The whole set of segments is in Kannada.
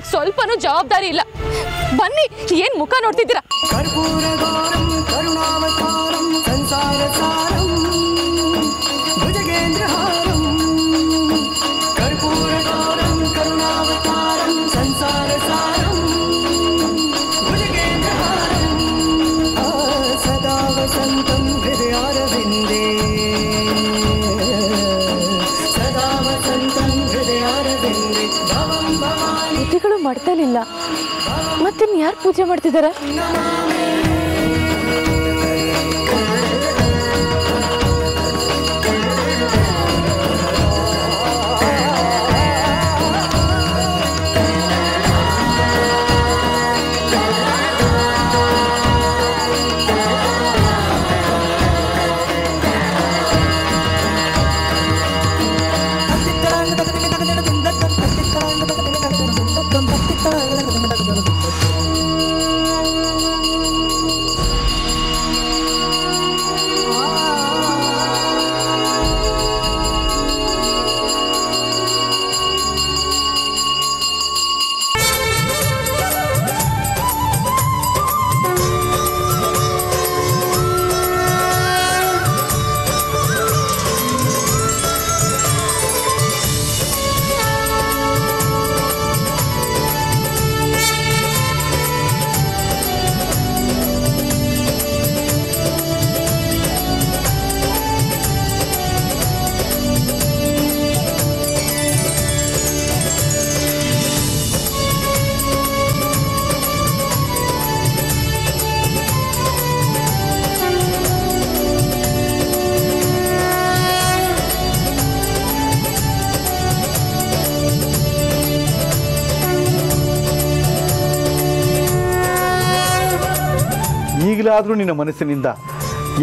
ಸ್ವಲ್ಪನೂ ಜವಾಬ್ದಾರಿ ಇಲ್ಲ. ಬನ್ನಿ ಏನ್ ಮುಖ ನೋಡ್ತಿದ್ದೀರಾ? ಮಾಡ್ತಾನಿಲ್ಲ. ಮತ್ತಿನ್ ಯಾರು ಪೂಜೆ ಮಾಡ್ತಿದಾರ? ಈಗಲಾದರೂ ನಿನ್ನ ಮನಸ್ಸಿನಿಂದ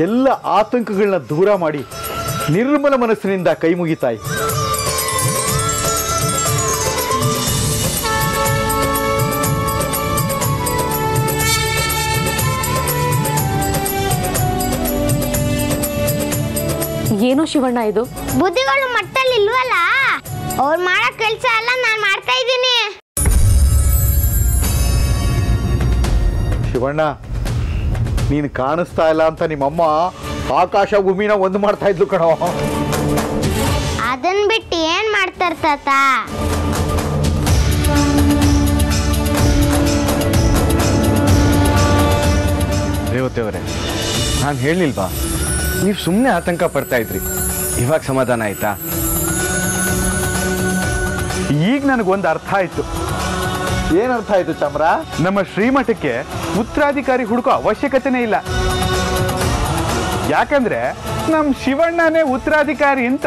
ಎಲ್ಲ ಆತಂಕಗಳನ್ನ ದೂರ ಮಾಡಿ ನಿರ್ಮಲ ಮನಸ್ಸಿನಿಂದ ಕೈ ಮುಗಿತಾಯಿ ಏನು ಶಿವಣ್ಣ ಇದು? ಬುದ್ಧಿಗಳು ಮಟ್ಟಲ್ಲಿ ಇಲ್ವಲ್ಲ? ಅವ್ರು ಮಾಡೋ ಕೆಲಸ ಅಲ್ಲ ನಾನು ಮಾಡ್ತಾ ಇದ್ದೀನಿ. ಶಿವಣ್ಣ ನೀನು ಕಾಣಿಸ್ತಾ ಇಲ್ಲ ಅಂತ ನಿಮ್ಮಮ್ಮ ಆಕಾಶ ಭೂಮಿನ ಒಂದು ಮಾಡ್ತಾ ಇದ್ಲು ಕಣೋ. ಅದನ್ ಬಿಟ್ಟು ಏನ್ ಮಾಡ್ತಾರ ತಾತ? ರೇವತಿ ಅವರೇ ನಾನು ಹೇಳಿಲ್ವಾ ನೀವು ಸುಮ್ಮನೆ ಆತಂಕ ಪಡ್ತಾ ಇದ್ರಿ. ಇವಾಗ ಸಮಾಧಾನ ಆಯ್ತಾ? ಈಗ ನನಗೊಂದು ಅರ್ಥ ಆಯ್ತು. ಏನು ಅರ್ಥ ಆಯ್ತು ಚಾಮ್ರ? ನಮ್ಮ ಶ್ರೀಮಠಕ್ಕೆ ಉತ್ತರಾಧಿಕಾರಿ ಹುಡುಕೋ ಅವಶ್ಯಕತೆನೇ ಇಲ್ಲ. ಯಾಕಂದ್ರೆ ನಮ್ಮ ಶಿವಣ್ಣನೇ ಉತ್ತರಾಧಿಕಾರಿ ಅಂತ.